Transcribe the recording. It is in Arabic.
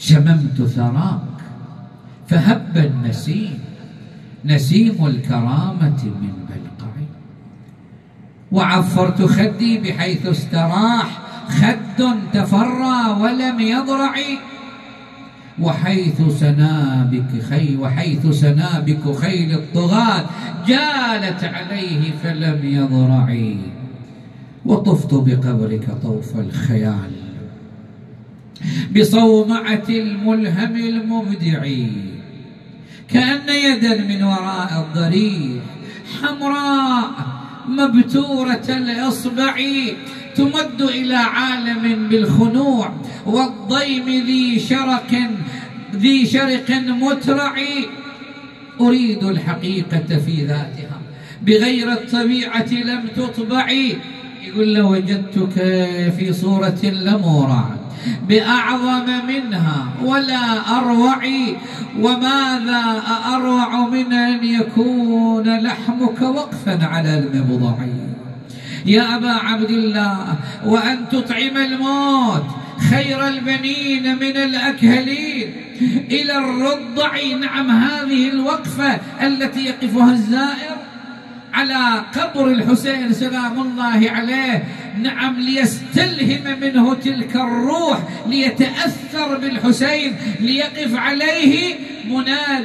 شممت ثراك فهب النسيم نسيم الكرامة من بلقعي وعفرت خدي بحيث استراح خد تفرى ولم يضرع. وحيث سنابك خي وحيث سنابك خيل الطغاة جالت عليه فلم يضرعي وطفت بقبرك طوف الخيال. بصومعة الملهم المبدع. كأن يدا من وراء الضريح حمراء مبتورة الإصبع تمد إلى عالم بالخنوع والضيم ذي شرق ذي شرق مترع. أريد الحقيقة في ذاتها بغير الطبيعة لم تطبع. يقول لوجدتك في صورة لمورع. بأعظم منها ولا أروع وماذا أروع من أن يكون لحمك وقفا على المبضع يا أبا عبد الله وأن تطعم الموت خير البنين من الأكهلين. إلى الرضع نعم هذه الوقفة التي يقفها الزائر. على قبر الحسين سلام الله عليه. نعم ليستلهم منه تلك الروح ليتأثر بالحسين ليقف عليه منال